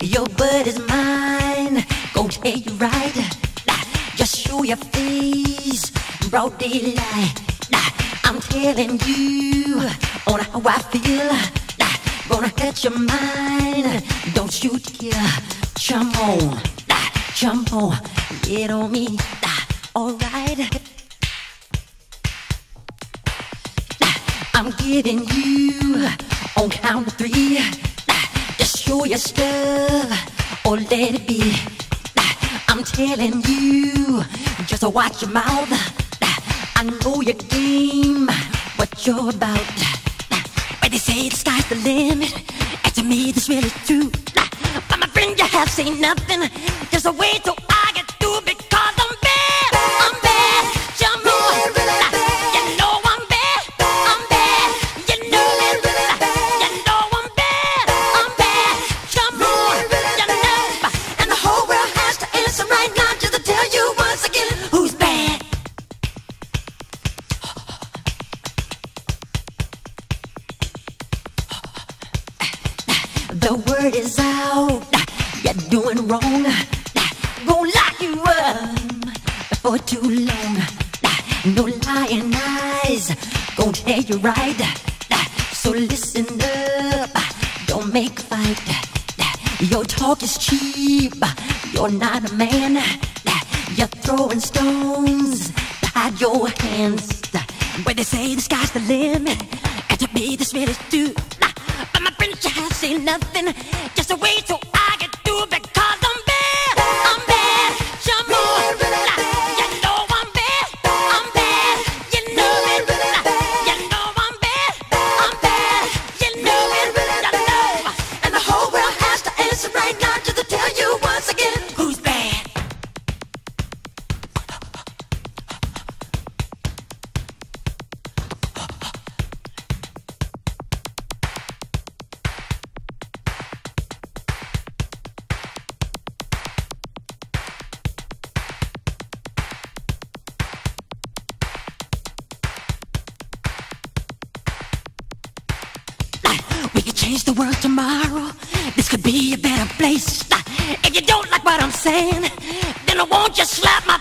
Your butt is mine. Gonna tell you right. Just show your face, broad daylight. I'm telling you on how I feel. Gonna catch your mind. Don't shoot here. Jump on, jump on, get on me. Alright. I'm getting you on count of three. Show your stuff or let it be. I'm telling you, just watch your mouth. I know your game, what you're about. When they say the sky's the limit, and to me this really true. But my friend, you have seen nothing. There's a way to The word is out, you're doing wrong. Gonna lock you up for too long. No lying eyes, gonna tell you right. So listen up, don't make a fight. Your talk is cheap, you're not a man. You're throwing stones, hide your hands. Where they say the sky's the limit, and to me this really true. But my friend, have seen nothing. Just a way I change the world tomorrow. This could be a better place. If you don't like what I'm saying, then I won't just slap my